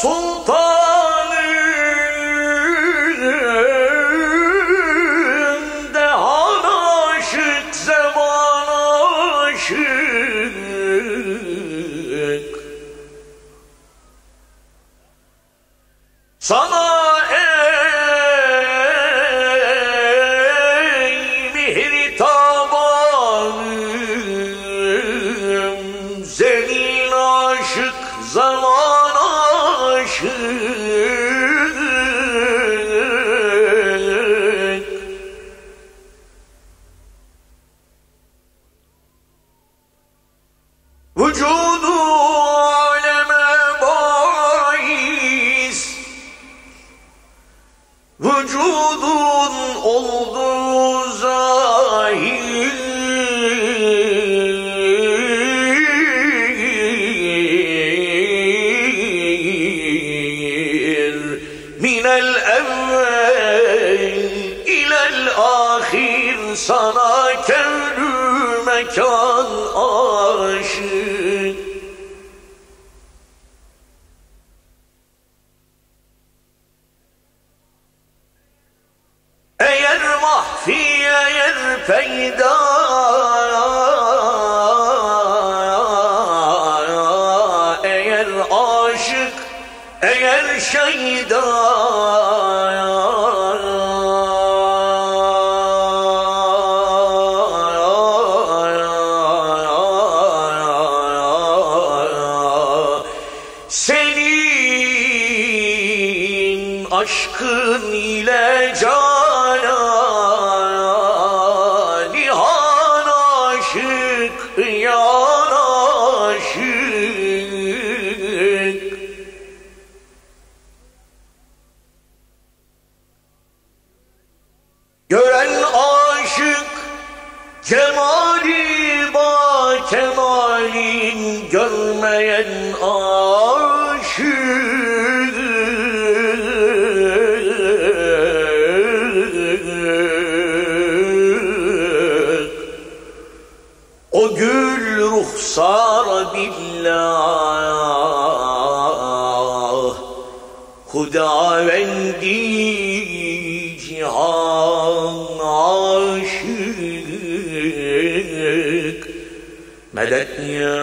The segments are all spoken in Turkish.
sultanım Dehan aşık zaman aşık. Sana ey mihri tabanım Senin aşık zaman aşık Vücudu aleme bahis Vücudun oldu من الأول إلى الآخر صنع كل مكان عاشق أيرمح في أير فيدان. Eğer şeyda Senin aşkın ile cana Kemali ba kemalin görmeyen aşık. O gül ruhsar billah Hudavendi cihan مدت يا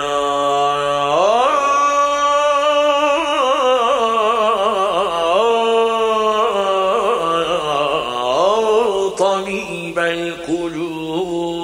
طبيب القلوب.